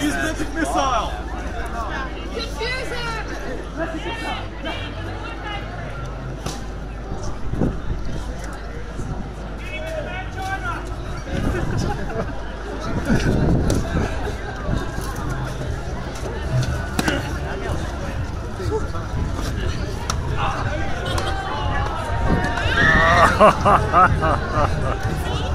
Use magic missile! Confuse him! Ha ha ha ha